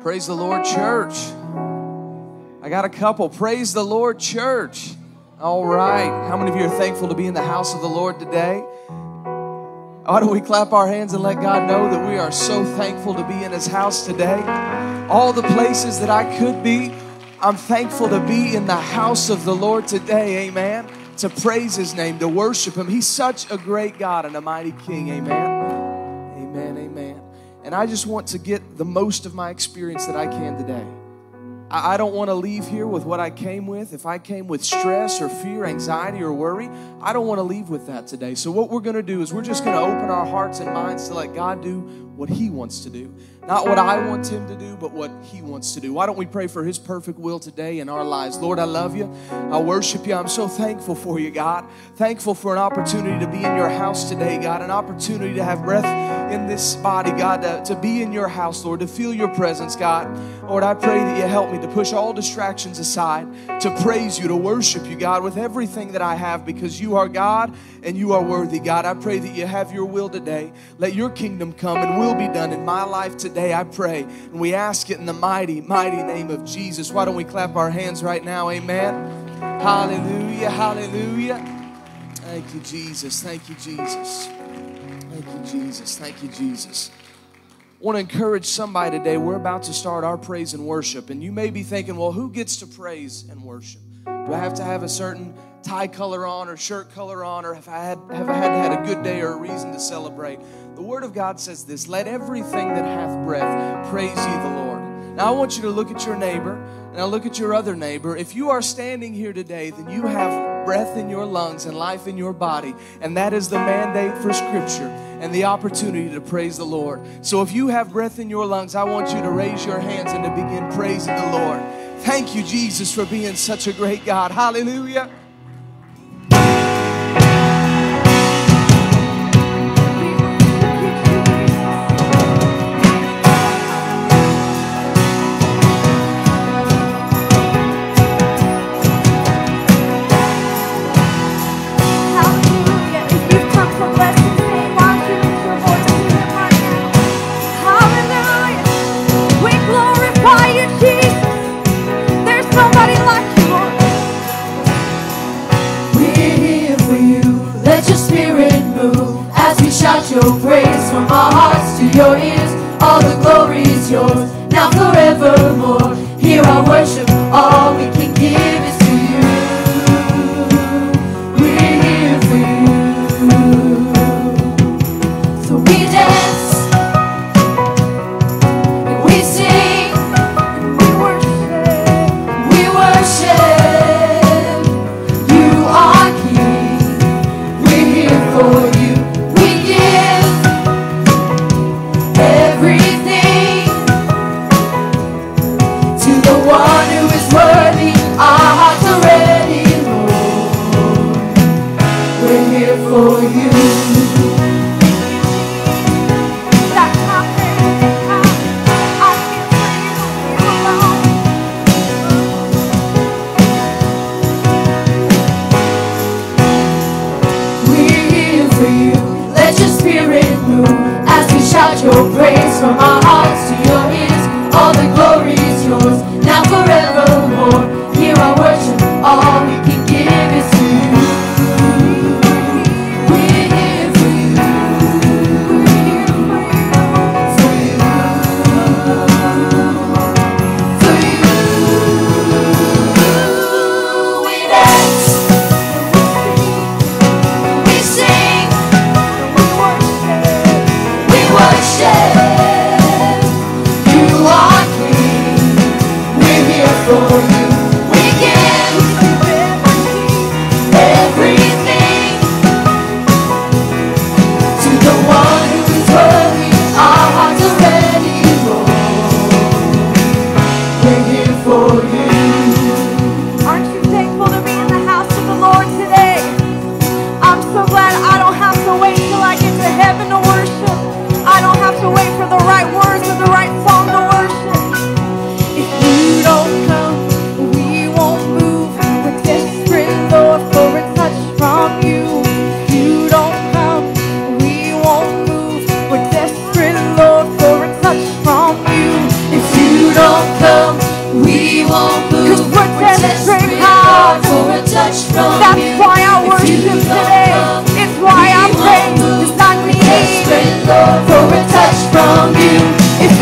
Praise the Lord, church. I got a couple. Praise the Lord, church. All right. How many of you are thankful to be in the house of the Lord today? Why don't we clap our hands and let God know that we are so thankful to be in His house today? All the places that I could be, I'm thankful to be in the house of the Lord today. Amen. To praise His name, to worship Him. He's such a great God and a mighty King. Amen. And I just want to get the most of my experience that I can today. I don't want to leave here with what I came with. If I came with stress or fear, anxiety or worry, I don't want to leave with that today. So, what we're going to do is we're just going to open our hearts and minds to let God do what He wants to do. Not what I want Him to do, but what He wants to do. Why don't we pray for His perfect will today in our lives? Lord, I love you. I worship you. I'm so thankful for you, God. Thankful for an opportunity to be in your house today, God. An opportunity to have breath in this body, God, to, to be in your house, Lord, to feel your presence, God. Lord, I pray that you help me to push all distractions aside, to praise you, to worship you, God, with everything that I have because you are God and you are worthy, God. I pray that you have your will today. Let your kingdom come and will be done in my life today, I pray. And we ask it in the mighty, mighty name of Jesus. Why don't we clap our hands right now? Amen. Hallelujah, hallelujah. Thank you, Jesus. Thank you, Jesus. Thank you, Jesus. Thank you, Jesus. I want to encourage somebody today. We're about to start our praise and worship. And you may be thinking, well, who gets to praise and worship? Do I have to have a certain tie color on or shirt color on or have I had, have I had, had a good day or a reason to celebrate? The Word of God says this let everything that hath breath praise ye the Lord. Now, I want you to look at your neighbor and I look at your other neighbor. If you are standing here today, then you have breath in your lungs and life in your body. And that is the mandate for Scripture and the opportunity to praise the Lord. So if you have breath in your lungs, I want you to raise your hands and to begin praising the Lord. Thank you, Jesus, for being such a great God. Hallelujah.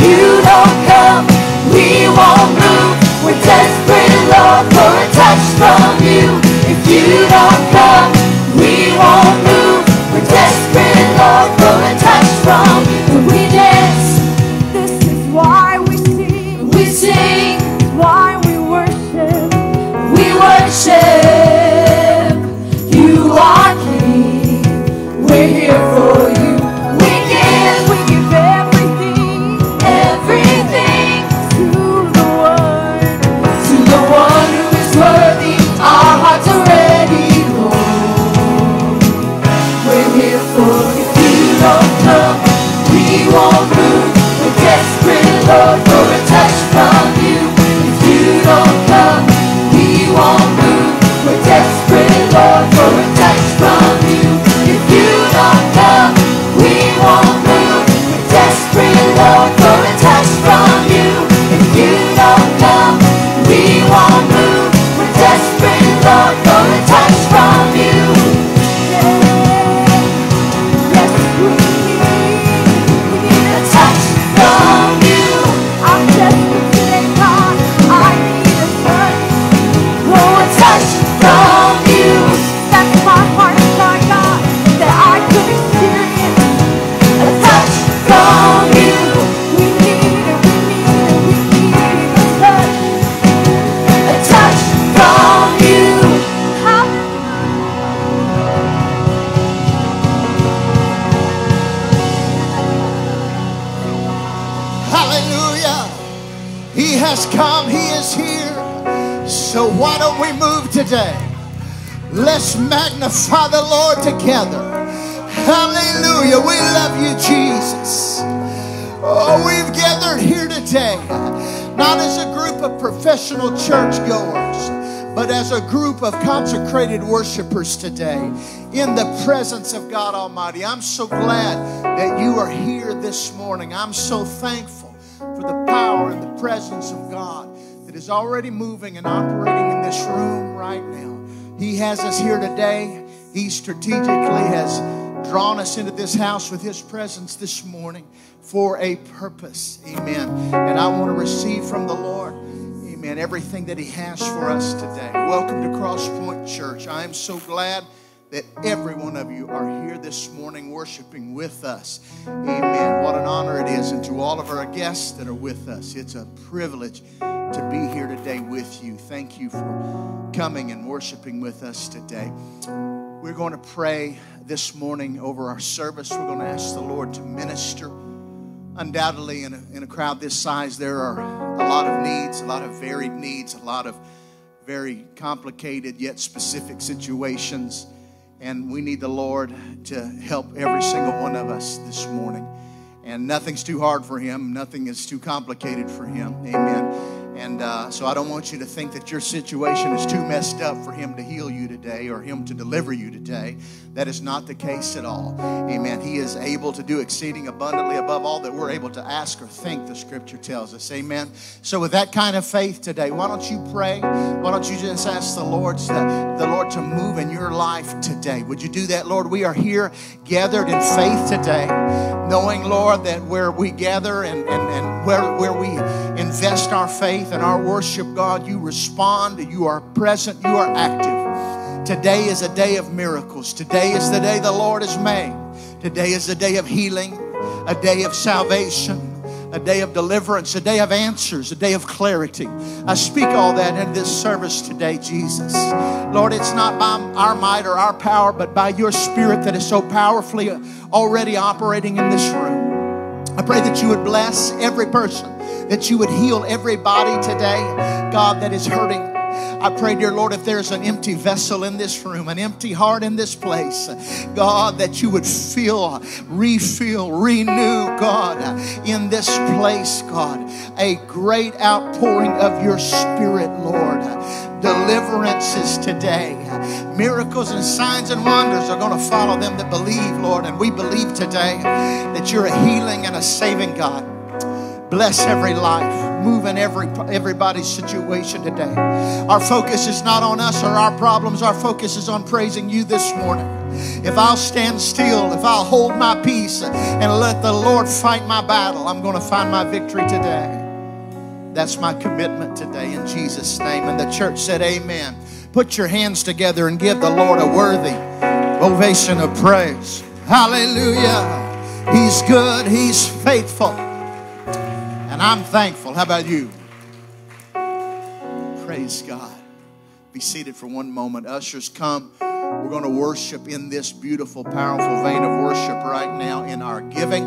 you don't come, we won't move. We're desperate, for a touch from you. If you don't come, we won't move. Together. Hallelujah. We love you, Jesus. Oh, we've gathered here today, not as a group of professional churchgoers, but as a group of consecrated worshipers today in the presence of God Almighty. I'm so glad that you are here this morning. I'm so thankful for the power and the presence of God that is already moving and operating in this room right now. He has us here today. He strategically has drawn us into this house with His presence this morning for a purpose. Amen. And I want to receive from the Lord. Amen. Everything that He has for us today. Welcome to Crosspoint Church. I am so glad that every one of you are here this morning worshiping with us. Amen. What an honor it is. And to all of our guests that are with us, it's a privilege to be here today with you. Thank you for coming and worshiping with us today. We're going to pray this morning over our service. We're going to ask the Lord to minister undoubtedly in a, in a crowd this size, there are a lot of needs, a lot of varied needs, a lot of very complicated yet specific situations. And we need the Lord to help every single one of us this morning. And nothing's too hard for Him, nothing is too complicated for Him. Amen. And uh, so I don't want you to think that your situation is too messed up for Him to heal you today or Him to deliver you today. That is not the case at all. Amen. He is able to do exceeding abundantly above all that we're able to ask or think, the scripture tells us. Amen. So, with that kind of faith today, why don't you pray? Why don't you just ask the Lord, the Lord to move in your life today? Would you do that, Lord? We are here gathered in faith today, knowing, Lord, that where we gather and, and, and where, where we invest our faith and our worship, God, you respond, you are present, you are active. Today is a day of miracles. Today is the day the Lord has made. Today is a day of healing, a day of salvation, a day of deliverance, a day of answers, a day of clarity. I speak all that in this service today, Jesus. Lord, it's not by our might or our power, but by your spirit that is so powerfully already operating in this room. I pray that you would bless every person, that you would heal every body today, God, that is hurting. I pray, dear Lord, if there's an empty vessel in this room, an empty heart in this place, God, that you would fill, refill, renew, God, in this place, God, a great outpouring of your spirit, Lord deliverances today. Miracles and signs and wonders are going to follow them that believe, Lord. And we believe today that you're a healing and a saving God. Bless every life. Move in every everybody's situation today. Our focus is not on us or our problems. Our focus is on praising you this morning. If I'll stand still, if I'll hold my peace and let the Lord fight my battle, I'm going to find my victory today. That's my commitment today in Jesus' name. And the church said, Amen. Put your hands together and give the Lord a worthy ovation of praise. Hallelujah. He's good, He's faithful. And I'm thankful. How about you? Praise God. Be seated for one moment. Ushers, come. We're going to worship in this beautiful, powerful vein of worship right now in our giving,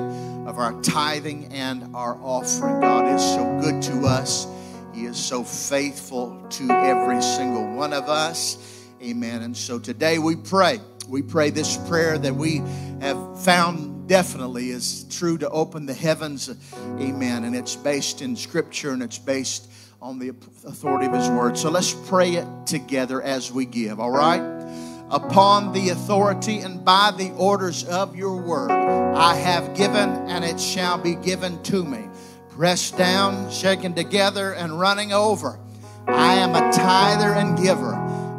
of our tithing, and our offering. God is so good to us. He is so faithful to every single one of us. Amen. And so today we pray. We pray this prayer that we have found definitely is true to open the heavens. Amen. And it's based in Scripture and it's based on the authority of His Word. So let's pray it together as we give, all right? Upon the authority and by the orders of your Word, I have given and it shall be given to me. Pressed down, shaken together, and running over. I am a tither and giver.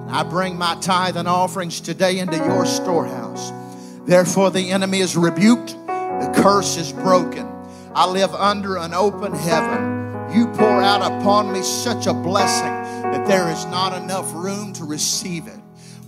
I bring my tithe and offerings today into your storehouse. Therefore, the enemy is rebuked, the curse is broken. I live under an open heaven. You pour out upon me such a blessing that there is not enough room to receive it.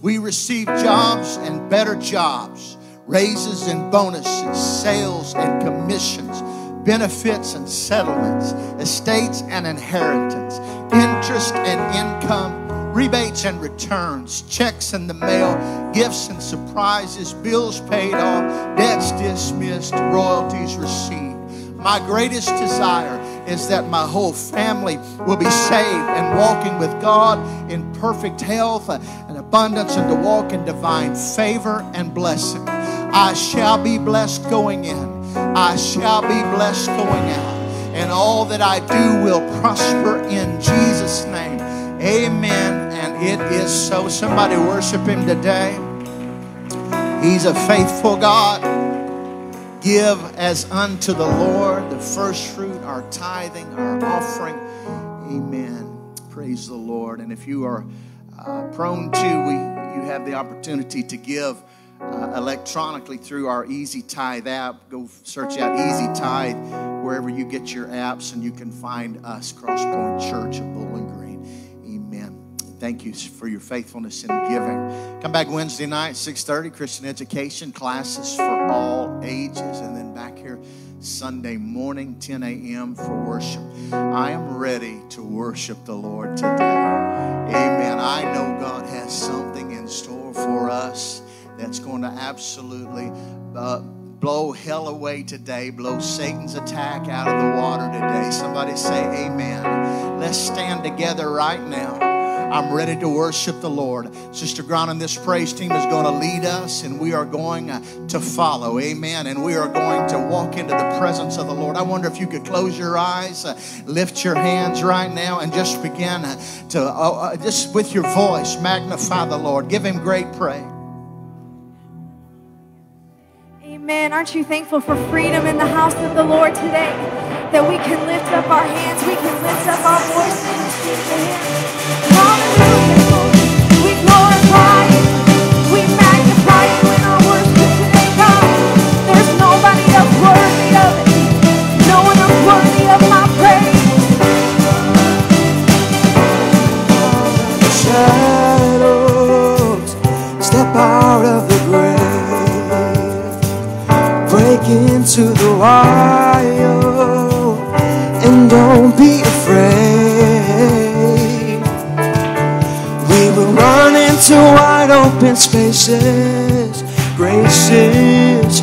We receive jobs and better jobs, raises and bonuses, sales and commissions, benefits and settlements, estates and inheritance, interest and income rebates and returns, checks in the mail, gifts and surprises, bills paid off, debts dismissed, royalties received. My greatest desire is that my whole family will be saved and walking with God in perfect health abundance and to walk in divine favor and blessing. I shall be blessed going in. I shall be blessed going out. And all that I do will prosper in Jesus' name. Amen. And it is so. Somebody worship him today. He's a faithful God. Give as unto the Lord the first fruit, our tithing, our offering. Amen. Praise the Lord. And if you are uh, prone to, we, you have the opportunity to give uh, electronically through our Easy Tithe app. Go search out Easy Tithe wherever you get your apps, and you can find us, Crosspoint Church of Bowling Green. Amen. Thank you for your faithfulness in giving. Come back Wednesday night, 6:30, Christian education classes for all ages, and then back here Sunday morning, 10 a.m. for worship. I am ready to worship the Lord today. Amen. I know God has something in store for us that's going to absolutely uh, blow hell away today, blow Satan's attack out of the water today. Somebody say, Amen. Let's stand together right now. I'm ready to worship the Lord. Sister Grant and this praise team is going to lead us, and we are going uh, to follow. Amen. And we are going to walk into the presence of the Lord. I wonder if you could close your eyes, uh, lift your hands right now, and just begin uh, to, just with your voice, magnify the Lord. Give Him great praise. Amen. Aren't you thankful for freedom in the house of the Lord today? That we can lift up our hands, we can lift up our voices to. We glorify. We magnify our worship today. There's nobody else worthy of it. No one else worthy of my praise. shadows step out of the grave, break into the wild, into wide open spaces, graces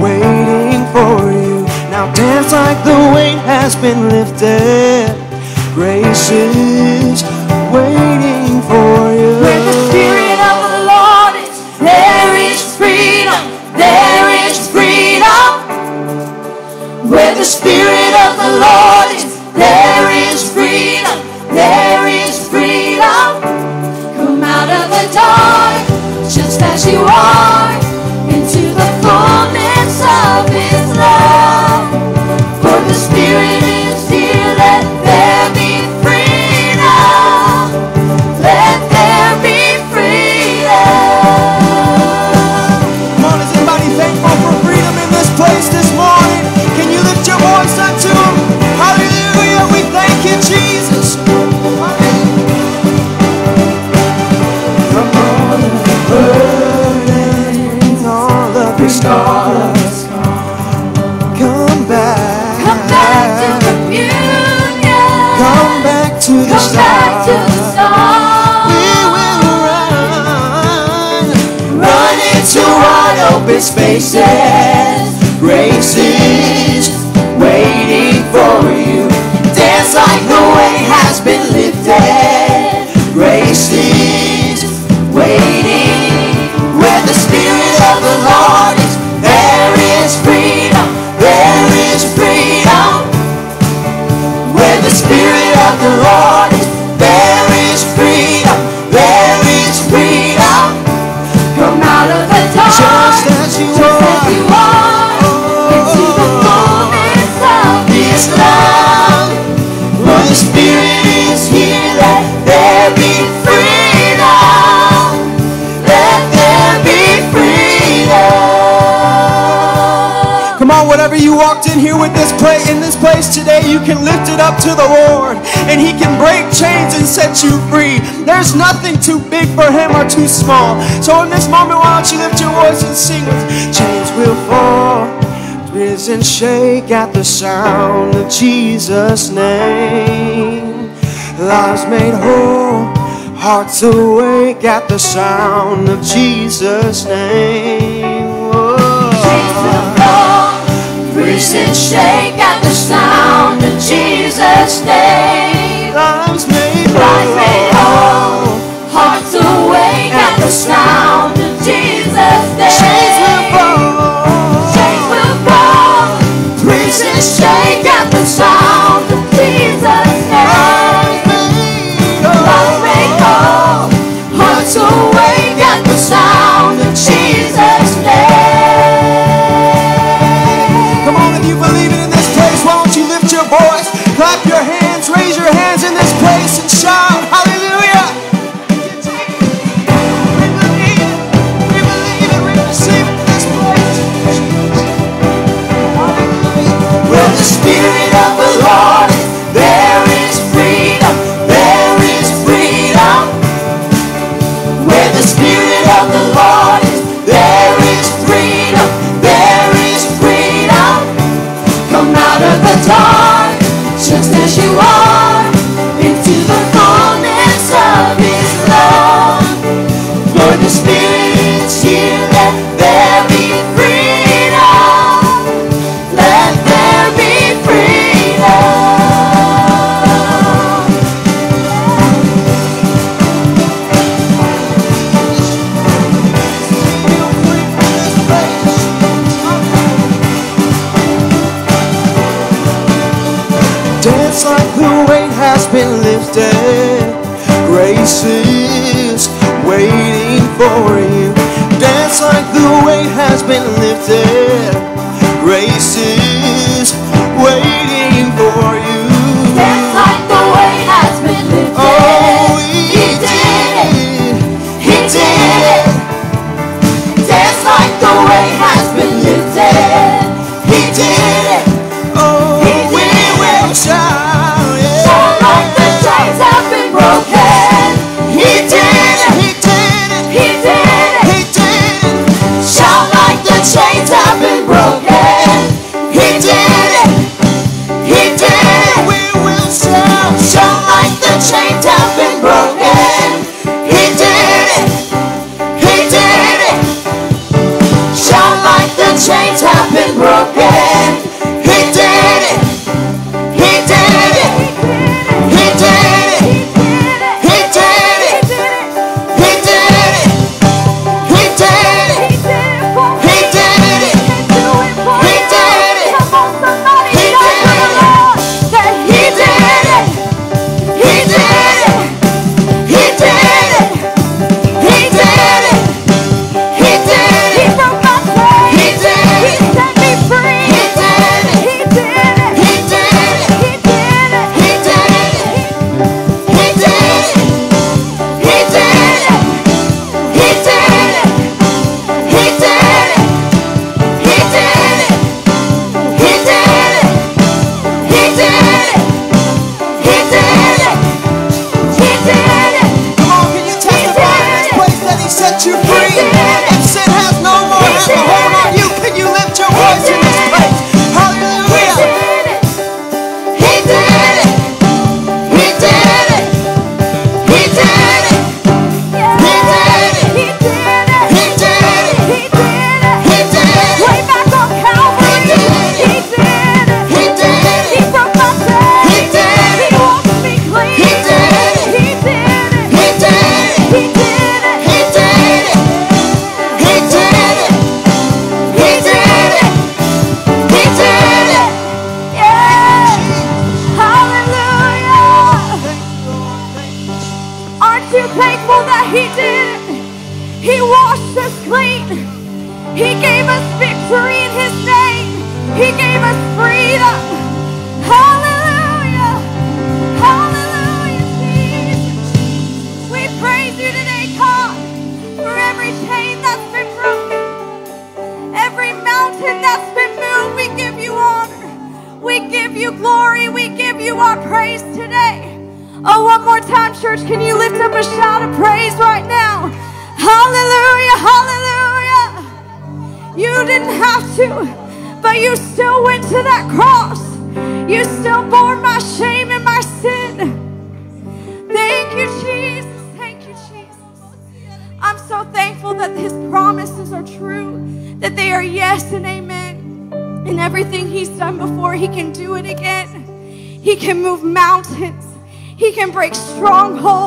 waiting for you. Now dance like the weight has been lifted. Graces waiting for you. Open spaces. Graces waiting for you. Up to the Lord, and He can break chains and set you free. There's nothing too big for Him or too small. So in this moment, why don't you lift your voice and sing with chains will fall. Prison shake at the sound of Jesus' name. Lives made whole, hearts awake at the sound of Jesus' name. Praise and shake at the sound of Jesus' name. Arms made whole. Hearts awake at the sound of Jesus' name. Chains and shake. Grace is waiting for you. Dance like the weight has been lifted. Break strongholds.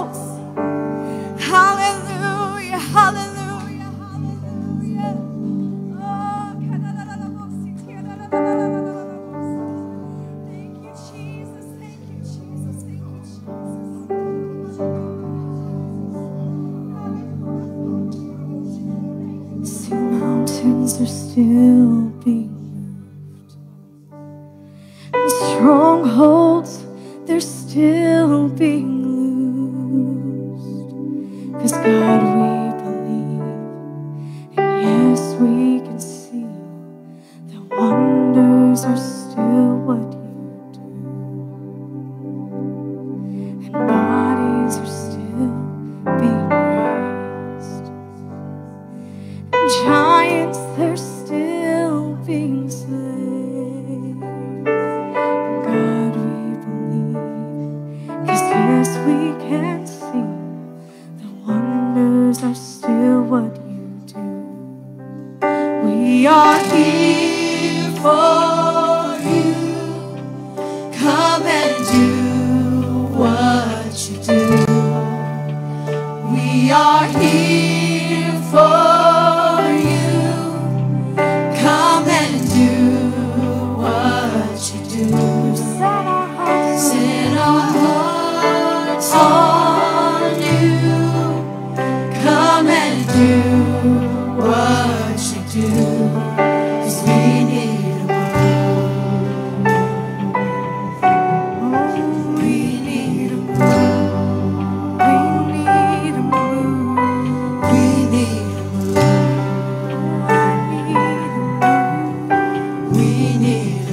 here.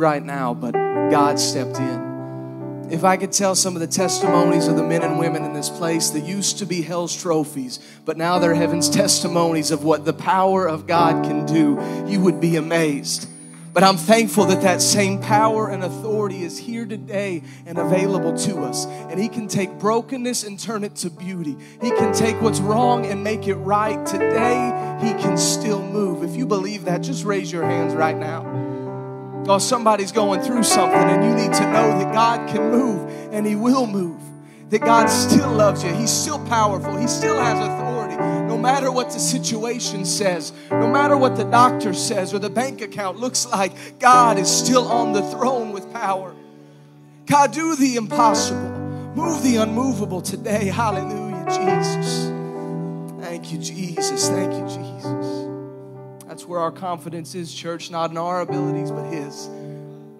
Right now, but God stepped in. If I could tell some of the testimonies of the men and women in this place that used to be hell's trophies, but now they're heaven's testimonies of what the power of God can do, you would be amazed. But I'm thankful that that same power and authority is here today and available to us. And He can take brokenness and turn it to beauty. He can take what's wrong and make it right. Today, He can still move. If you believe that, just raise your hands right now. Oh, somebody's going through something, and you need to know that God can move and He will move. That God still loves you. He's still powerful. He still has authority. No matter what the situation says, no matter what the doctor says or the bank account looks like, God is still on the throne with power. God, do the impossible. Move the unmovable today. Hallelujah, Jesus. Thank you, Jesus. Thank you, Jesus. That's where our confidence is, church, not in our abilities, but His.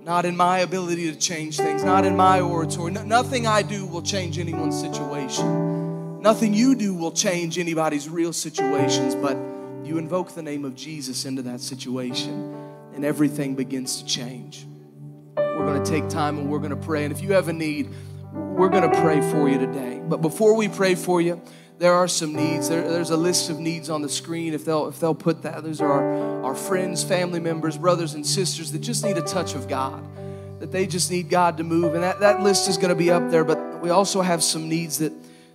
Not in my ability to change things, not in my oratory. No, nothing I do will change anyone's situation. Nothing you do will change anybody's real situations, but you invoke the name of Jesus into that situation, and everything begins to change. We're going to take time and we're going to pray. And if you have a need, we're going to pray for you today. But before we pray for you, there are some needs. There, there's a list of needs on the screen. If they'll, if they'll put that, those are our, our friends, family members, brothers, and sisters that just need a touch of God, that they just need God to move. And that, that list is going to be up there. But we also have some needs that,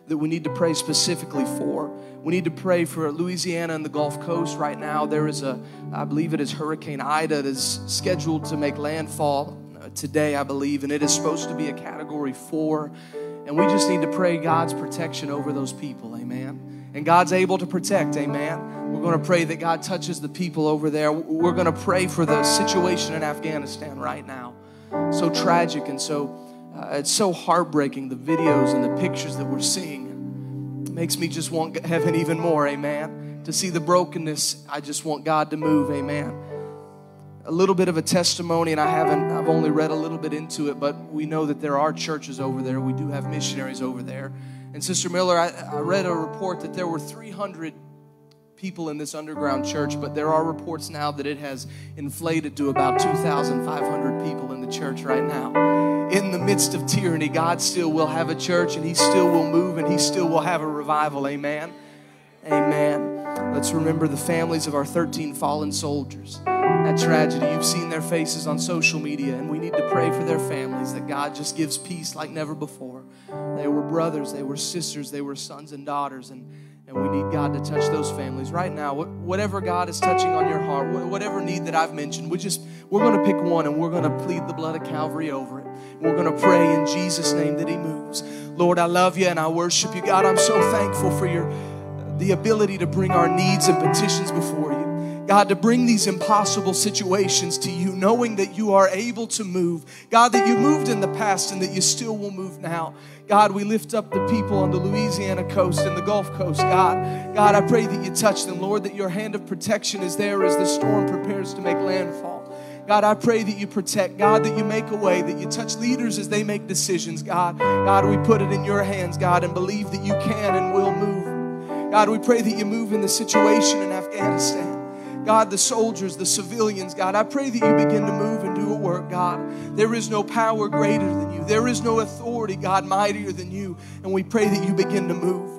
that we need to pray specifically for. We need to pray for Louisiana and the Gulf Coast right now. There is a, I believe it is Hurricane Ida that is scheduled to make landfall uh, today, I believe, and it is supposed to be a category four. And we just need to pray God's protection over those people, amen. And God's able to protect, amen. We're going to pray that God touches the people over there. We're going to pray for the situation in Afghanistan right now. So tragic and so, uh, it's so heartbreaking, the videos and the pictures that we're seeing. It makes me just want heaven even more, amen. To see the brokenness, I just want God to move, amen a little bit of a testimony, and I haven't, I've only read a little bit into it, but we know that there are churches over there. We do have missionaries over there. And Sister Miller, I, I read a report that there were 300 people in this underground church, but there are reports now that it has inflated to about 2,500 people in the church right now. In the midst of tyranny, God still will have a church and He still will move and He still will have a revival. Amen. Amen. Let's remember the families of our 13 fallen soldiers that tragedy. You've seen their faces on social media, and we need to pray for their families that God just gives peace like never before. They were brothers, they were sisters, they were sons and daughters, and, and we need God to touch those families right now. Whatever God is touching on your heart, whatever need that I've mentioned, we just we're going to pick one and we're going to plead the blood of Calvary over it. We're going to pray in Jesus' name that He moves. Lord, I love you and I worship you, God. I'm so thankful for your the ability to bring our needs and petitions before you. God, to bring these impossible situations to you, knowing that you are able to move. God, that you moved in the past and that you still will move now. God, we lift up the people on the Louisiana coast and the Gulf Coast. God, God, I pray that you touch them, Lord, that your hand of protection is there as the storm prepares to make landfall. God, I pray that you protect. God, that you make a way, that you touch leaders as they make decisions. God, God, we put it in your hands, God, and believe that you can and will move. God, we pray that you move in the situation in Afghanistan. God, the soldiers, the civilians, God, I pray that you begin to move and do a work, God. There is no power greater than you, there is no authority, God, mightier than you. And we pray that you begin to move.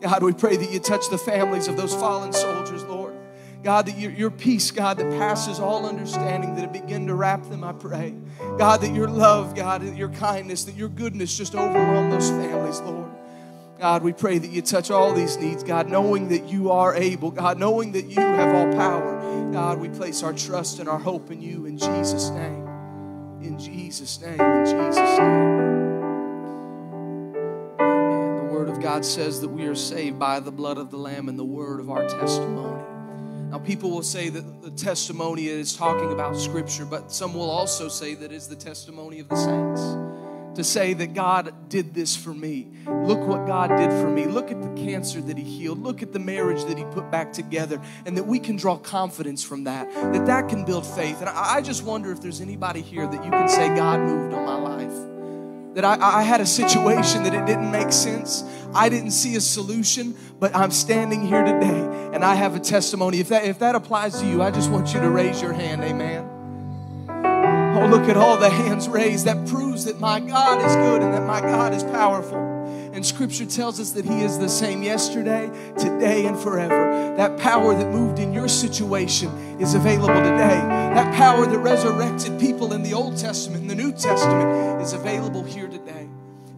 God, we pray that you touch the families of those fallen soldiers, Lord. God, that your, your peace, God, that passes all understanding, that it begin to wrap them, I pray. God, that your love, God, that your kindness, that your goodness just overwhelm those families, Lord. God, we pray that you touch all these needs, God, knowing that you are able, God, knowing that you have all power. God, we place our trust and our hope in you in Jesus' name. In Jesus' name, in Jesus' name. Amen. The Word of God says that we are saved by the blood of the Lamb and the word of our testimony. Now, people will say that the testimony is talking about Scripture, but some will also say that it's the testimony of the saints to say that God did this for me. Look what God did for me. Look at the cancer that He healed. Look at the marriage that He put back together. And that we can draw confidence from that, that that can build faith. And I just wonder if there's anybody here that you can say, God moved on my life. that I, I had a situation that it didn't make sense. I didn't see a solution, but I'm standing here today and I have a testimony. If that, if that applies to you, I just want you to raise your hand. Amen. Oh, look at all the hands raised. That proves that my God is good and that my God is powerful. And scripture tells us that He is the same yesterday, today, and forever. That power that moved in your situation is available today. That power that resurrected people in the Old Testament and the New Testament is available here today.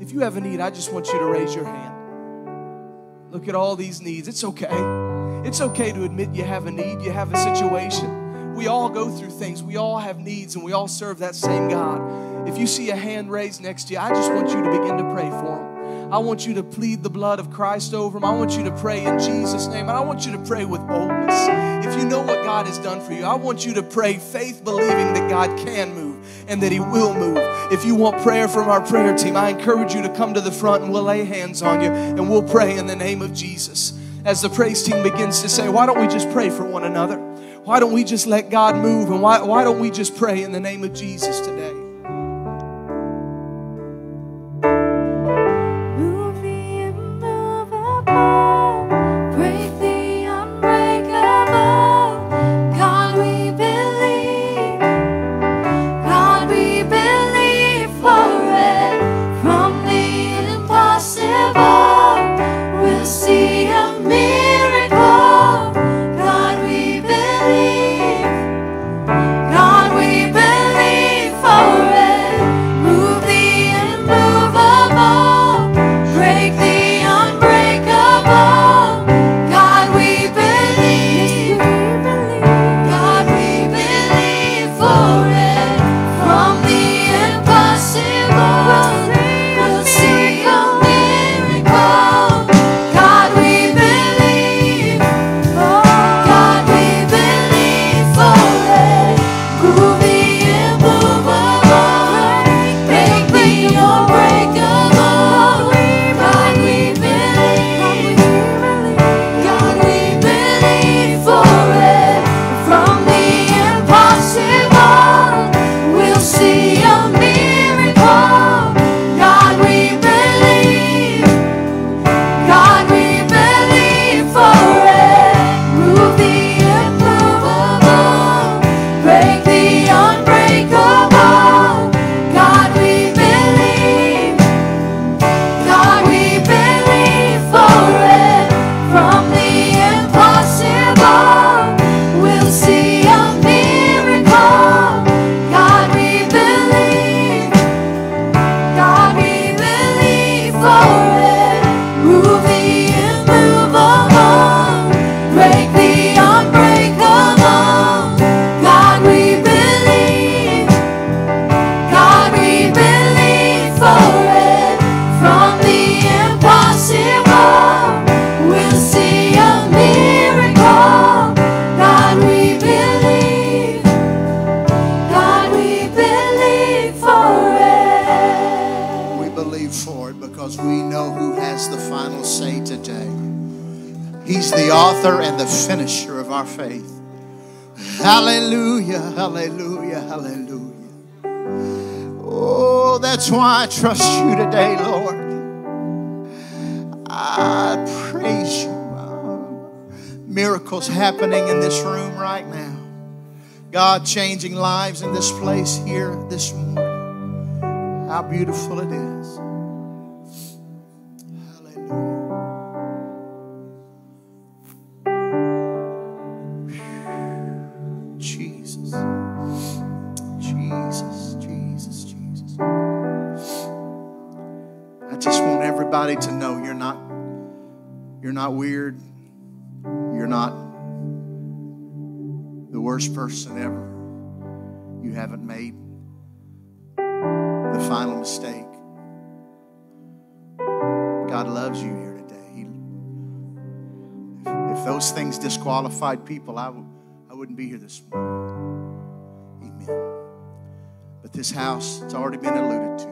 If you have a need, I just want you to raise your hand. Look at all these needs. It's okay. It's okay to admit you have a need, you have a situation. We all go through things, we all have needs, and we all serve that same God. If you see a hand raised next to you, I just want you to begin to pray for them. I want you to plead the blood of Christ over them. I want you to pray in Jesus' name. And I want you to pray with boldness. If you know what God has done for you, I want you to pray faith believing that God can move and that He will move. If you want prayer from our prayer team, I encourage you to come to the front and we'll lay hands on you and we'll pray in the name of Jesus. As the praise team begins to say, why don't we just pray for one another? Why don't we just let God move? And why, why don't we just pray in the name of Jesus today? Trust you today, Lord. I praise you. Miracles happening in this room right now. God changing lives in this place here this morning. Not weird. You're not the worst person ever. You haven't made the final mistake. God loves you here today. He, if, if those things disqualified people, I w- I wouldn't be here this morning. Amen. But this house, it's already been alluded to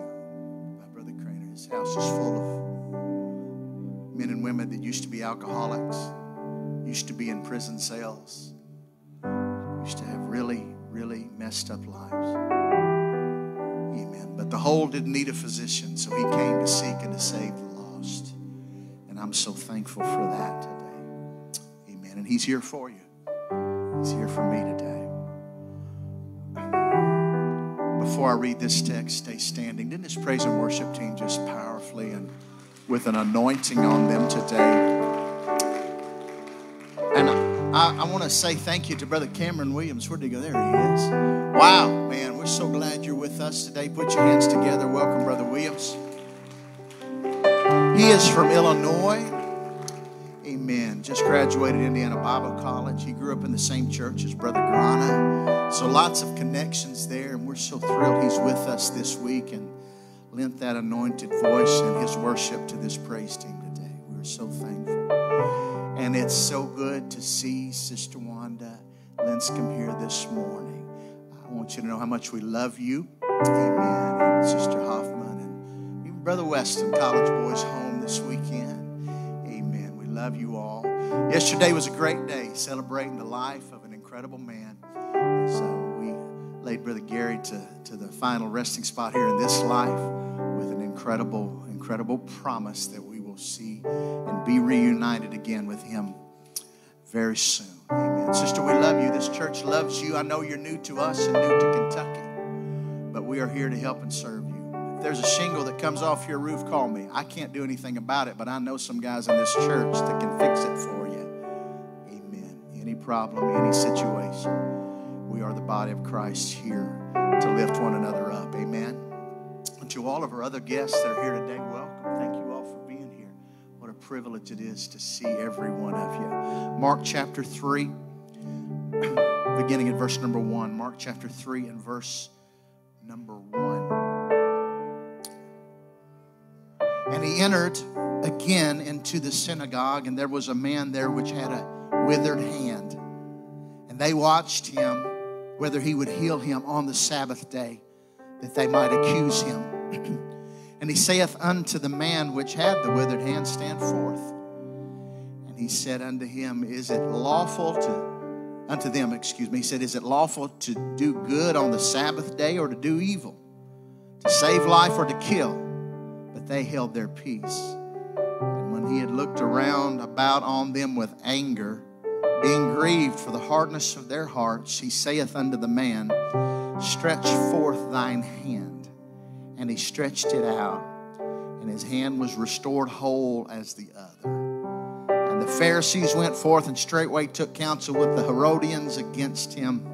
by Brother Cranor. This house is full of women that used to be alcoholics, used to be in prison cells, used to have really, really messed up lives. Amen. But the whole didn't need a physician, so he came to seek and to save the lost. And I'm so thankful for that today. Amen. And he's here for you. He's here for me today. Before I read this text, stay standing. Didn't this praise and worship team just powerfully and with an anointing on them today? And I, I want to say thank you to Brother Cameron Williams. Where'd he go? There he is. Wow, man, we're so glad you're with us today. Put your hands together. Welcome, Brother Williams. He is from Illinois. Amen. Just graduated Indiana Bible College. He grew up in the same church as Brother Grana. So lots of connections there, and we're so thrilled he's with us this week and lent that anointed voice and his worship to this praise team today. We're so thankful. And it's so good to see Sister Wanda Linscomb here this morning. I want you to know how much we love you. Amen. And Sister Hoffman and even Brother Weston, College Boys home this weekend. Amen. We love you all. Yesterday was a great day celebrating the life of an incredible man. So we laid Brother Gary to, to the final resting spot here in this life with an incredible, incredible promise that we will see and be reunited again with him very soon. Amen. Sister, we love you. This church loves you. I know you're new to us and new to Kentucky, but we are here to help and serve you. If there's a shingle that comes off your roof, call me. I can't do anything about it, but I know some guys in this church that can fix it for you. Amen. Any problem, any situation, we are the body of Christ here to lift one another up. Amen. And to all of our other guests that are here today, welcome. Thank you all for being here. What a privilege it is to see every one of you. Mark chapter 3, beginning at verse number 1. Mark chapter 3 and verse number 1. And he entered again into the synagogue, and there was a man there which had a withered hand. And they watched him whether he would heal him on the Sabbath day, that they might accuse him. and he saith unto the man which had the withered hand, Stand forth. And he said unto him, Is it lawful to, unto them, excuse me, he said, Is it lawful to do good on the Sabbath day or to do evil? To save life or to kill? But they held their peace. And when he had looked around about on them with anger, being grieved for the hardness of their hearts, he saith unto the man, Stretch forth thine hand. And he stretched it out, and his hand was restored whole as the other. And the Pharisees went forth and straightway took counsel with the Herodians against him,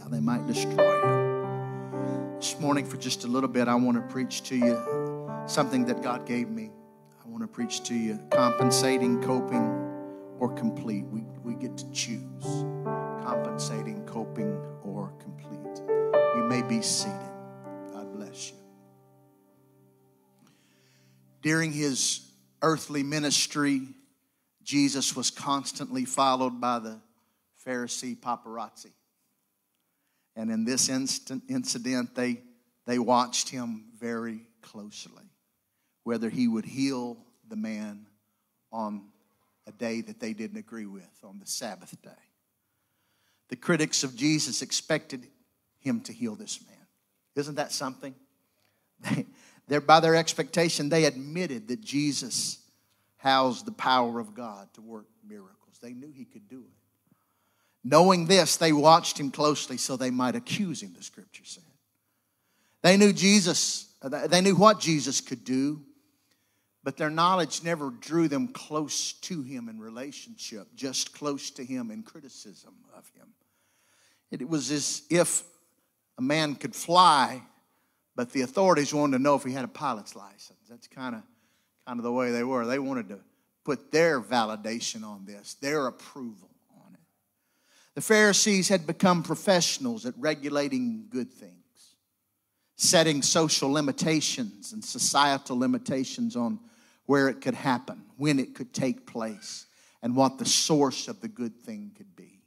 how they might destroy him. This morning, for just a little bit, I want to preach to you something that God gave me. I want to preach to you compensating, coping, or complete. We, we get to choose compensating, coping, or complete. You may be seated. God bless you. During his earthly ministry, Jesus was constantly followed by the Pharisee paparazzi. And in this instant, incident, they, they watched him very closely, whether he would heal the man on a day that they didn't agree with on the Sabbath day. The critics of Jesus expected him to heal this man. Isn't that something? They, by their expectation, they admitted that Jesus housed the power of God to work miracles. They knew he could do it. Knowing this, they watched him closely so they might accuse him, the scripture said. They knew Jesus, uh, they knew what Jesus could do, but their knowledge never drew them close to him in relationship, just close to him in criticism of him. It was as if a man could fly, but the authorities wanted to know if he had a pilot's license. That's kind of kind of the way they were. They wanted to put their validation on this, their approval on it. The Pharisees had become professionals at regulating good things, setting social limitations and societal limitations on where it could happen, when it could take place, and what the source of the good thing could be.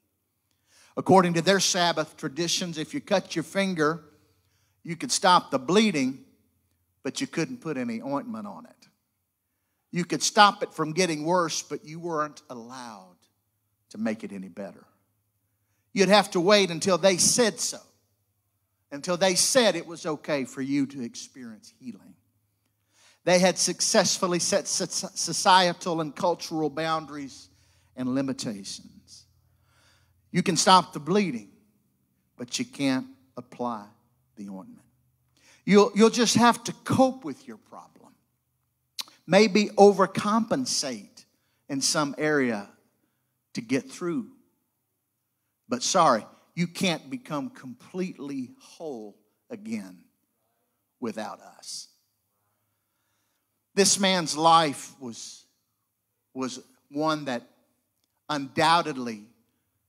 According to their Sabbath traditions, if you cut your finger, you could stop the bleeding, but you couldn't put any ointment on it. You could stop it from getting worse, but you weren't allowed to make it any better. You'd have to wait until they said so. Until they said it was okay for you to experience healing. They had successfully set societal and cultural boundaries and limitations. You can stop the bleeding, but you can't apply the ointment. You'll, you'll just have to cope with your problem. Maybe overcompensate in some area to get through. But sorry, you can't become completely whole again without us. This man's life was, was one that undoubtedly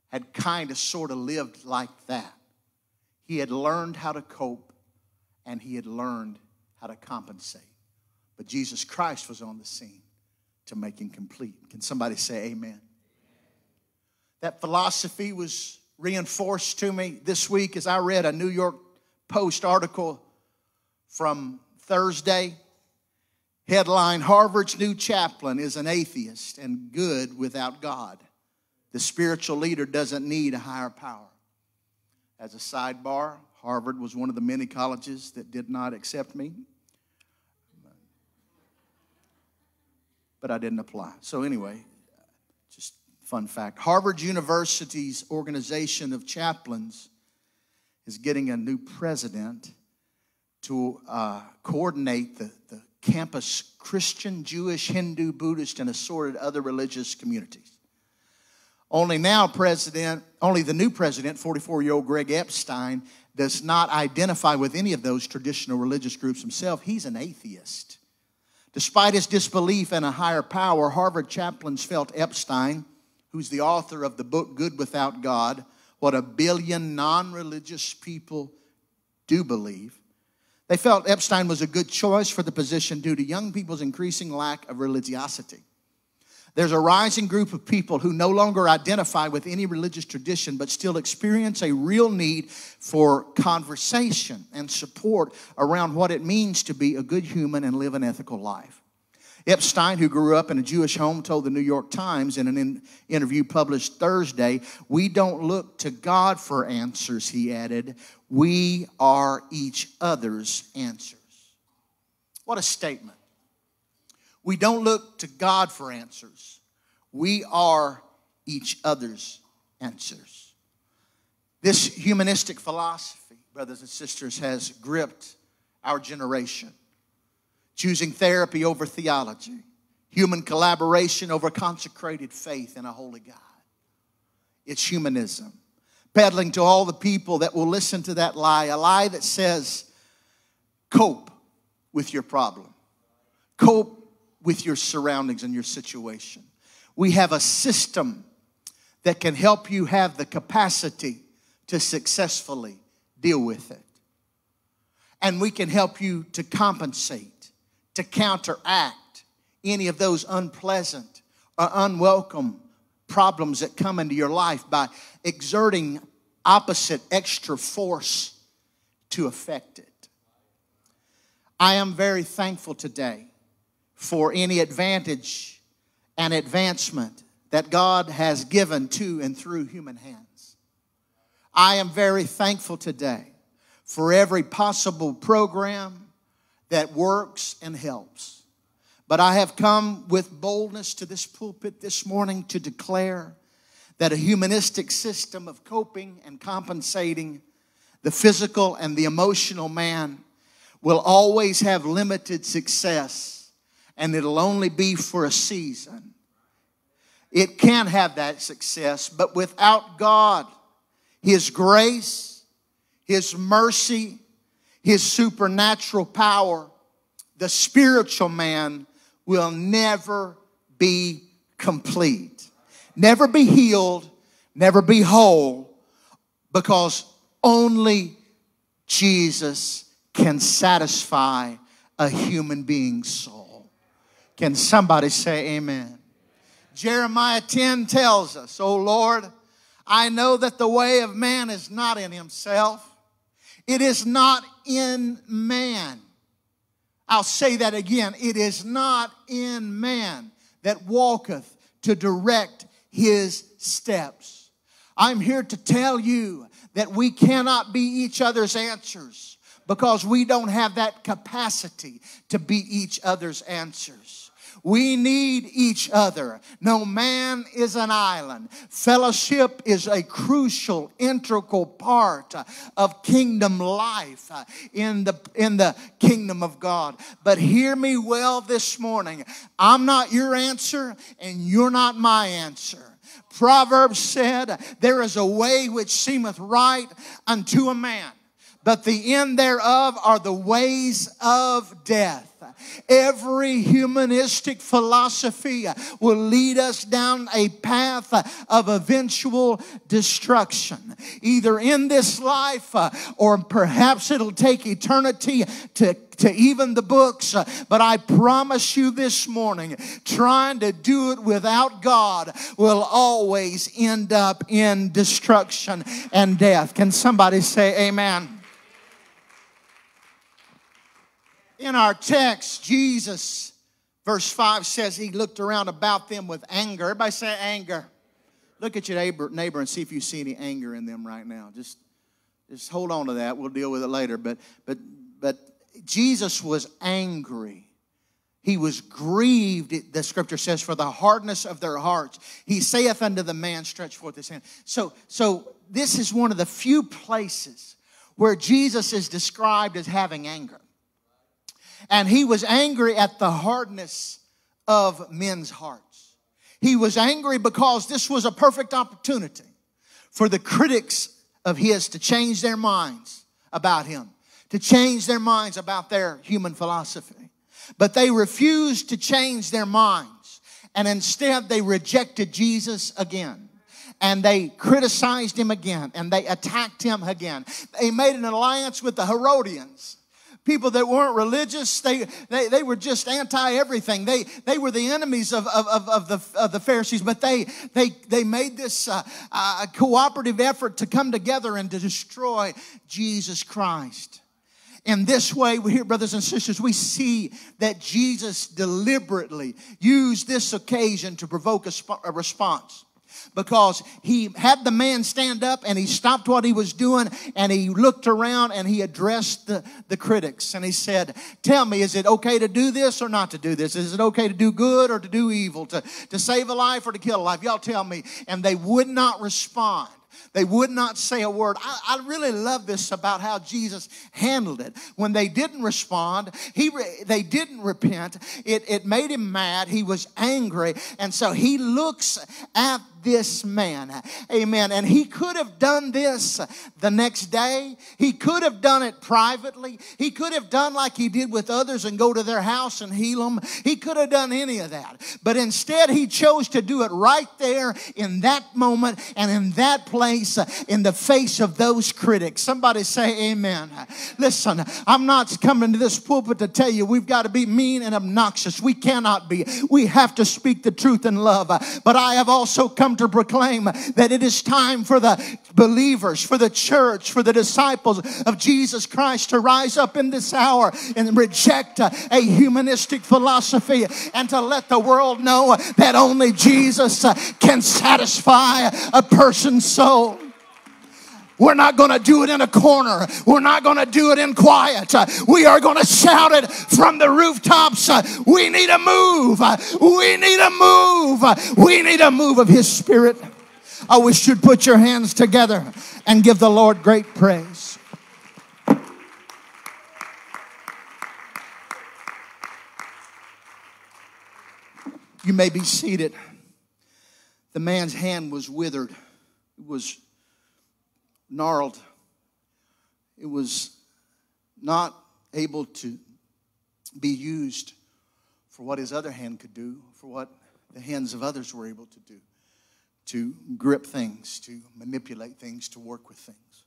had kind of sort of lived like that. He had learned how to cope and he had learned how to compensate. But Jesus Christ was on the scene to make him complete. Can somebody say amen? That philosophy was reinforced to me this week as I read a New York Post article from Thursday. Headline Harvard's new chaplain is an atheist and good without God. The spiritual leader doesn't need a higher power. As a sidebar, Harvard was one of the many colleges that did not accept me. But I didn't apply. So, anyway, fun fact Harvard University's organization of chaplains is getting a new president to uh, coordinate the, the campus Christian, Jewish, Hindu, Buddhist, and assorted other religious communities. Only now, president, only the new president, 44 year old Greg Epstein, does not identify with any of those traditional religious groups himself. He's an atheist. Despite his disbelief in a higher power, Harvard chaplains felt Epstein, who's the author of the book Good Without God, what a billion non religious people do believe. They felt Epstein was a good choice for the position due to young people's increasing lack of religiosity. There's a rising group of people who no longer identify with any religious tradition, but still experience a real need for conversation and support around what it means to be a good human and live an ethical life. Epstein, who grew up in a Jewish home, told the New York Times in an in- interview published Thursday, We don't look to God for answers, he added. We are each other's answers. What a statement. We don't look to God for answers. We are each other's answers. This humanistic philosophy, brothers and sisters, has gripped our generation. Choosing therapy over theology, human collaboration over consecrated faith in a holy God. It's humanism. Peddling to all the people that will listen to that lie, a lie that says, cope with your problem. Cope with your surroundings and your situation. We have a system that can help you have the capacity to successfully deal with it. And we can help you to compensate, to counteract any of those unpleasant or unwelcome problems that come into your life by exerting opposite extra force to affect it. I am very thankful today for any advantage and advancement that God has given to and through human hands. I am very thankful today for every possible program that works and helps. But I have come with boldness to this pulpit this morning to declare that a humanistic system of coping and compensating the physical and the emotional man will always have limited success and it'll only be for a season. It can have that success, but without God, His grace, His mercy, His supernatural power, the spiritual man will never be complete, never be healed, never be whole, because only Jesus can satisfy a human being's soul. Can somebody say amen? Jeremiah 10 tells us, Oh Lord, I know that the way of man is not in himself, it is not in man. I'll say that again. It is not in man that walketh to direct his steps. I'm here to tell you that we cannot be each other's answers because we don't have that capacity to be each other's answers. We need each other. No man is an island. Fellowship is a crucial, integral part of kingdom life in the, in the kingdom of God. But hear me well this morning. I'm not your answer, and you're not my answer. Proverbs said, There is a way which seemeth right unto a man, but the end thereof are the ways of death. Every humanistic philosophy will lead us down a path of eventual destruction, either in this life uh, or perhaps it'll take eternity to to even the books. But I promise you this morning, trying to do it without God will always end up in destruction and death. Can somebody say amen? In our text, Jesus, verse 5 says he looked around about them with anger. Everybody say anger. Look at your neighbor, neighbor and see if you see any anger in them right now. Just, just hold on to that. We'll deal with it later. But, but, but Jesus was angry. He was grieved, the scripture says, for the hardness of their hearts. He saith unto the man, stretch forth his hand. So, so this is one of the few places where Jesus is described as having anger. And he was angry at the hardness of men's hearts. He was angry because this was a perfect opportunity for the critics of his to change their minds about him, to change their minds about their human philosophy. But they refused to change their minds, and instead they rejected Jesus again. And they criticized him again, and they attacked him again. They made an alliance with the Herodians people that weren't religious they, they, they were just anti everything they, they were the enemies of, of, of, of the, of the pharisees but they, they, they made this uh, uh, cooperative effort to come together and to destroy jesus christ. In this way, we here, brothers and sisters, we see that Jesus deliberately used this occasion to provoke a, sp- a response because he had the man stand up and he stopped what he was doing and he looked around and he addressed the, the critics and he said, Tell me, is it okay to do this or not to do this? Is it okay to do good or to do evil? To, to save a life or to kill a life? Y'all tell me. And they would not respond. They would not say a word. I, I, really love this about how Jesus handled it. When they didn't respond, he re, they didn't repent. It, it made him mad. He was angry. And so he looks at this man. Amen. And he could have done this the next day. He could have done it privately. He could have done like he did with others and go to their house and heal them. He could have done any of that. But instead, he chose to do it right there in that moment and in that place in the face of those critics. Somebody say amen. Listen, I'm not coming to this pulpit to tell you we've got to be mean and obnoxious. We cannot be. We have to speak the truth in love. But I have also come to proclaim that it is time for the believers, for the church, for the disciples of Jesus Christ to rise up in this hour and reject a humanistic philosophy and to let the world know that only Jesus can satisfy a person's soul. We're not going to do it in a corner. We're not going to do it in quiet. We are going to shout it from the rooftops. We need a move. We need a move. We need a move of His Spirit. I wish you'd put your hands together and give the Lord great praise. You may be seated. The man's hand was withered. It was gnarled. It was not able to be used for what his other hand could do, for what the hands of others were able to do to grip things, to manipulate things, to work with things.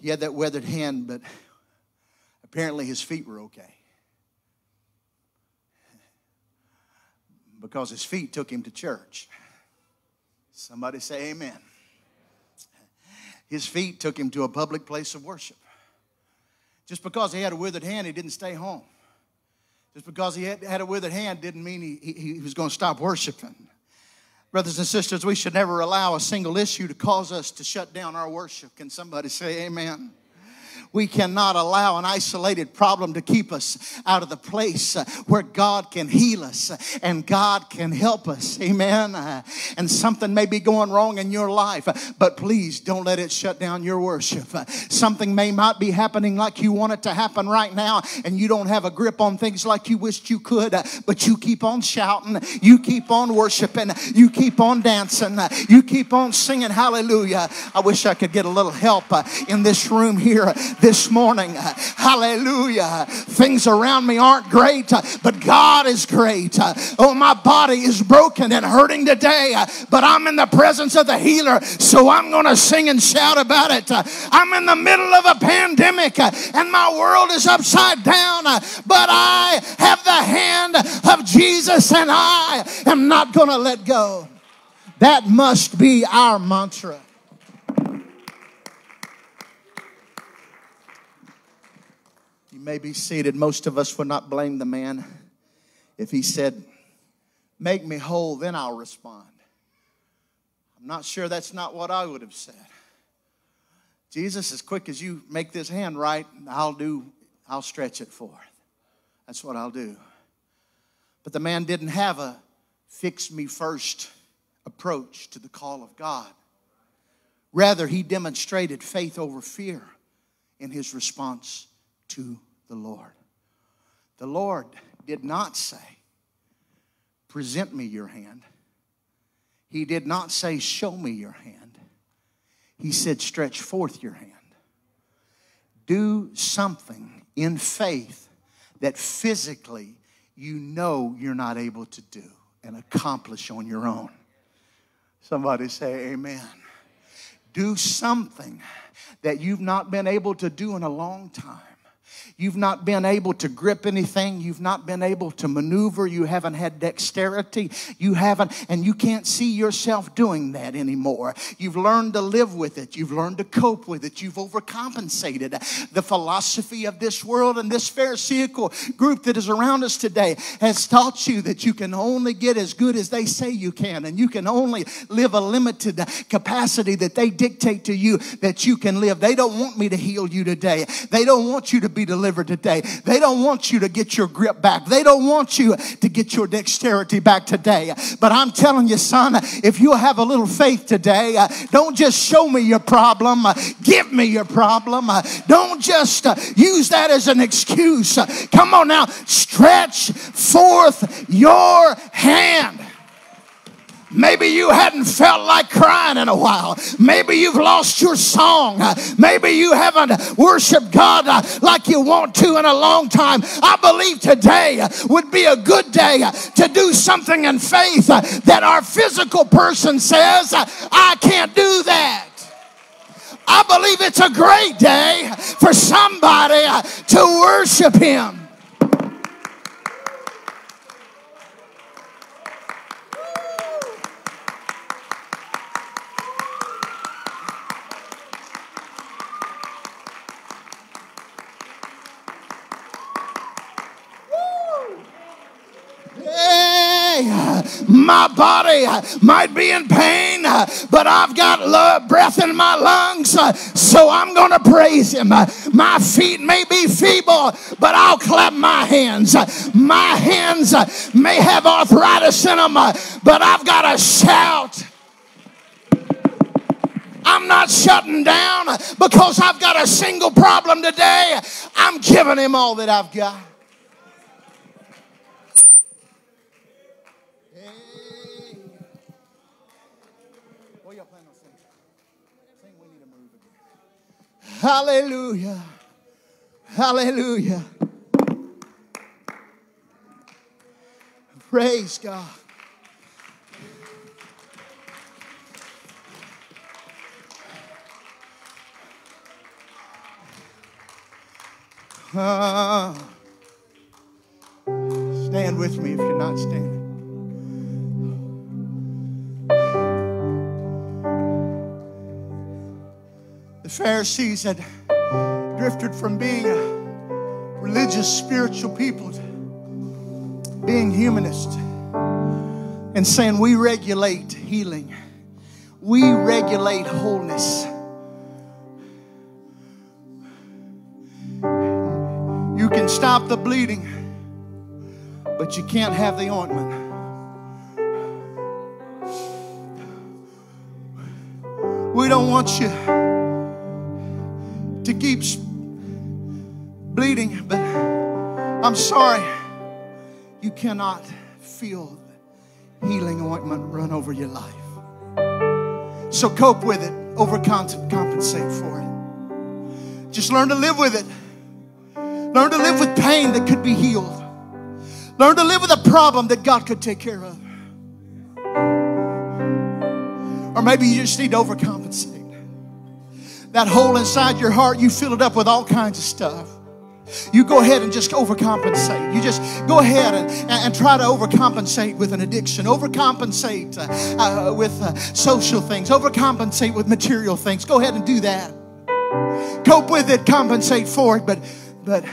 He had that weathered hand, but apparently his feet were okay. Because his feet took him to church. Somebody say amen. His feet took him to a public place of worship. Just because he had a withered hand, he didn't stay home. Just because he had, a withered hand didn't mean he, he, he was going to stop worshiping. Brothers and sisters, we should never allow a single issue to cause us to shut down our worship. Can somebody say amen? We cannot allow an isolated problem to keep us out of the place uh, where God can heal us uh, and God can help us. Amen. Uh, And something may be going wrong in your life, but please don't let it shut down your worship. Something may not be happening like you want it to happen right now, and you don't have a grip on things like you wished you could, but you keep on shouting, you keep on worshiping, you keep on dancing, you keep on singing hallelujah. I wish I could get a little help in this room here this morning. Hallelujah. Things around me aren't great, but God is great. Oh, my body is broken and hurting today, but I'm in the presence of the healer, so I'm going to sing and shout about it. I'm in the middle of a pandemic and my world is upside down, but I have the hand of Jesus and I am not going to let go. That must be our mantra. May be seated. Most of us would not blame the man if he said, Make me whole, then I'll respond. I'm not sure that's not what I would have said. Jesus, as quick as you make this hand right, I'll do, I'll stretch it forth. That's what I'll do. But the man didn't have a fix me first approach to the call of God. Rather, he demonstrated faith over fear in his response to the Lord. The Lord did not say, Present me your hand. He did not say, Show me your hand. He said, Stretch forth your hand. Do something in faith that physically you know you're not able to do and accomplish on your own. Somebody say, Amen. Do something that you've not been able to do in a long time. You've not been able to grip anything. You've not been able to maneuver. You haven't had dexterity. You haven't, and you can't see yourself doing that anymore. You've learned to live with it. You've learned to cope with it. You've overcompensated. The philosophy of this world and this Pharisaical group that is around us today has taught you that you can only get as good as they say you can, and you can only live a limited capacity that they dictate to you that you can live. They don't want me to heal you today. They don't want you to be delivered today. They don't want you to get your grip back. They don't want you to get your dexterity back today. But I'm telling you, son, if you have a little faith today, uh, don't just show me your problem, uh, give me your problem. Uh, Don't just use that as an excuse. Come on now, stretch forth your hand. Maybe you hadn't felt like crying in a while. Maybe you've lost your song. Maybe you haven't worshiped God uh, like you want to in a long time. I believe today would be a good day to do something in faith uh, that our physical person says, uh, I can't do that. I believe it's a great day for somebody to worship Him. Hey, my body might be in pain, but I've got lo- breath in my lungs, so I'm going to praise Him. My feet may be feeble, but I'll clap my hands. My hands may have arthritis in them, but I've got to shout. I'm not shutting down because I've got a single problem today. I'm giving Him all that I've got. Hallelujah. Hallelujah. Praise God. Ah. stand with me if you're not standing. Pharisees had drifted from being religious, spiritual people being humanist. and saying, We regulate healing, we regulate wholeness. You can stop the bleeding, but you can't have the ointment. We don't want you to keep bleeding, but I'm sorry, you cannot feel healing ointment run over your life. So cope with it, overcompensate for it. Just learn to live with it. Learn to live with pain that could be healed. Learn to live with a problem that God could take care of. Or maybe you just need to overcompensate. That hole inside your heart, you fill it up with all kinds of stuff. You go ahead and just overcompensate. You just go ahead and, and, try to overcompensate with an addiction, overcompensate uh, uh, with uh, social things, overcompensate with material things. Go ahead and do that. Cope with it, compensate for it, but but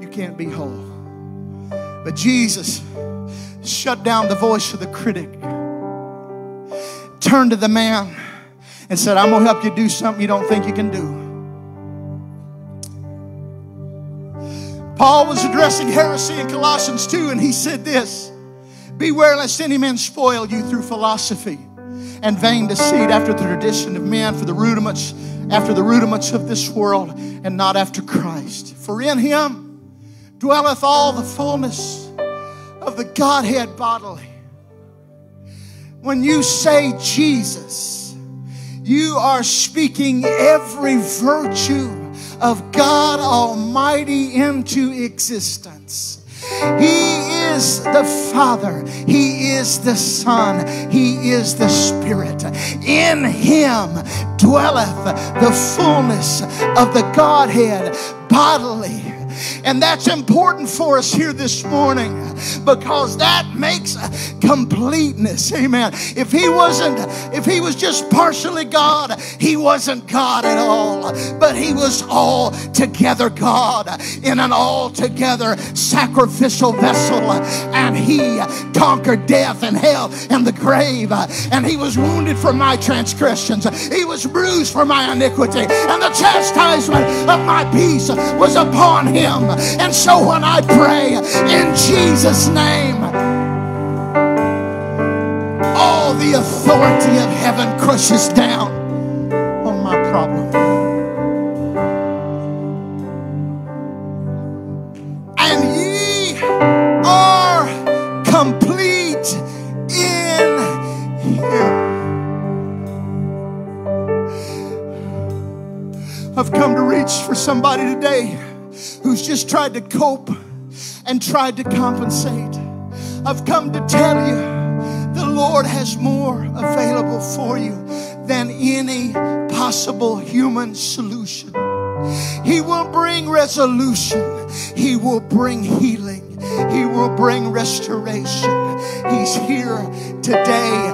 you can't be whole. But Jesus shut down the voice of the critic, turned to the man and said, I'm gonna help you do something you don't think you can do. Paul was addressing heresy in Colossians 2, and he said this Beware lest any man spoil you through philosophy and vain deceit after the tradition of men, for the rudiments, after the rudiments of this world, and not after Christ. For in him dwelleth all the fullness of the Godhead bodily. When you say Jesus, you are speaking every virtue of God Almighty into existence. He is the Father, He is the Son, He is the Spirit. In Him dwelleth the fullness of the Godhead bodily. And that's important for us here this morning because that makes completeness. Amen. If he wasn't, if he was just partially God, he wasn't God at all. But he was all together God in an all together sacrificial vessel. And he conquered death and hell and the grave. And he was wounded for my transgressions. He was bruised for my iniquity. And the chastisement of my peace was upon him. And so when I pray in Jesus' name, all the authority of heaven crushes down on my problem. And ye are complete in him. I've come to reach for somebody today who's just tried to cope and tried to compensate. I've come to tell you the Lord has more available for you than any possible human solution. He will bring resolution, He will bring healing, He will bring restoration. He's here today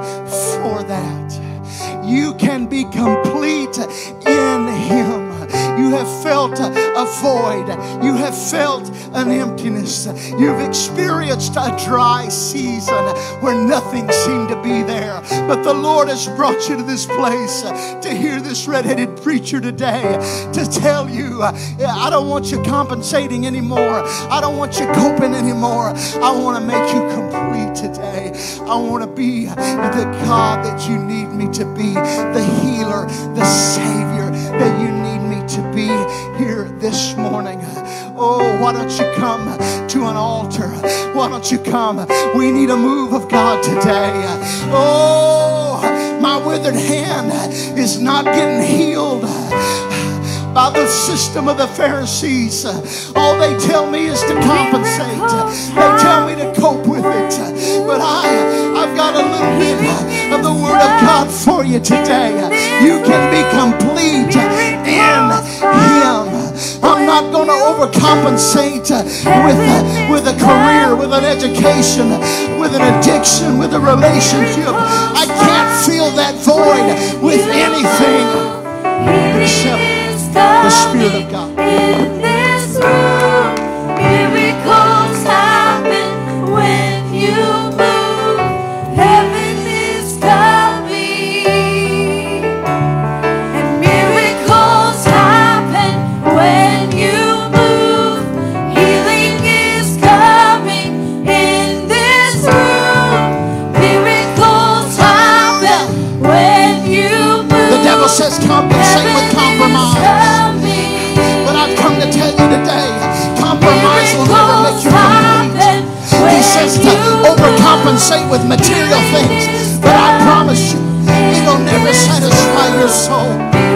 for that. You can be complete in Him. You have felt a void. You have felt an emptiness. You've experienced a dry season where nothing seemed to be there. But the Lord has brought you to this place to hear this redheaded preacher today to tell you, I don't want you compensating anymore. I don't want you coping anymore. I want to make you complete today. I want to be the God that you need me to be, the healer, the Savior that you to be here this morning. Oh, why don't you come to an altar? Why don't you come? We need a move of God today. Oh, my withered hand is not getting healed by the system of the Pharisees. All they tell me is to compensate. They tell me to cope with it. But I, I've got a little bit of the Word of God for you today. You can be complete in Him. I'm not going to overcompensate with, with a career, with an education, with an addiction, with a relationship. I can't fill that void with anything except the Spirit of God. compensate with material things. But I promise you, it'll never satisfy your soul.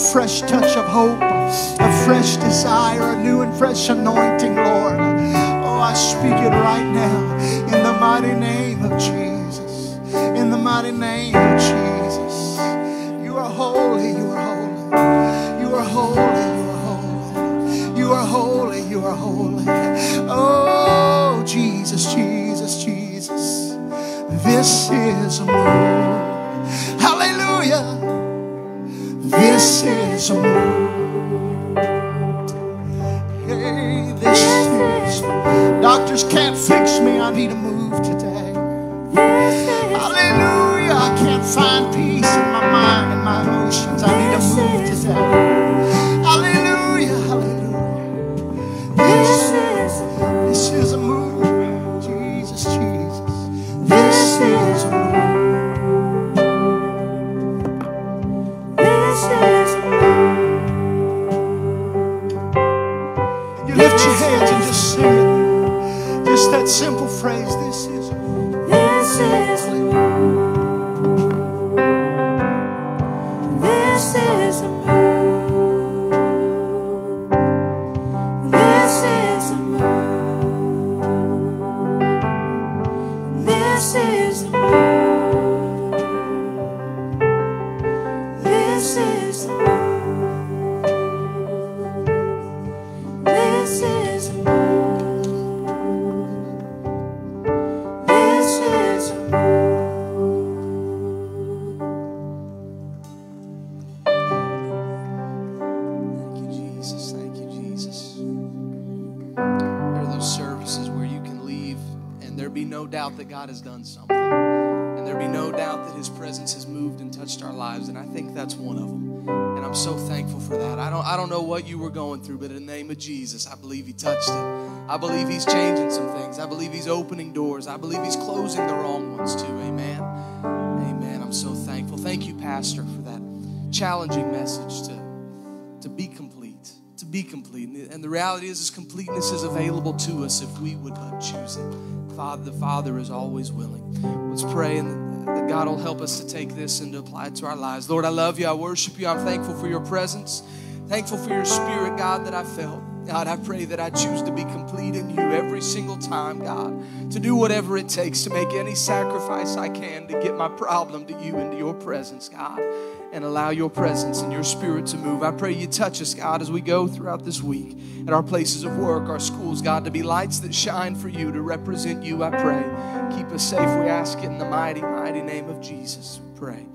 a fresh touch of hope, a fresh desire, a new and fresh anointing, Lord. Oh, I speak it right now in the mighty name of Jesus. In the mighty name of Jesus. You are holy, you are holy. You are holy, you are holy. You are holy, you are holy. Oh, Jesus, Jesus, Jesus. This is a move. Hallelujah. This is a move. Hey, this is. Doctors can't fix me. I need a move today. Hallelujah. I can't find peace in my mind and my emotions. I need a move today. God has done something. And there be no doubt that His presence has moved and touched our lives. And I think that's one of them. And I'm so thankful for that. I don't, I don't know what you were going through, but in the name of Jesus, I believe He touched it. I believe He's changing some things. I believe He's opening doors. I believe He's closing the wrong ones too. Amen. Amen. I'm so thankful. Thank you, Pastor, for that challenging message to, to be complete. To be complete. And the reality is, is completeness is available to us if we would but choose it. Father, the Father is always willing. Let's pray and that God will help us to take this and to apply it to our lives. Lord, I love you. I worship you. I'm thankful for your presence. Thankful for your spirit, God, that I felt. God, I pray that I choose to be complete in you every single time, God, to do whatever it takes to make any sacrifice I can to get my problem to you into your presence, God, and allow your presence and your spirit to move. I pray you touch us, God, as we go throughout this week at our places of work, our schools, God, to be lights that shine for you, to represent you, I pray. Keep us safe, we ask it in the mighty, mighty name of Jesus. We Pray.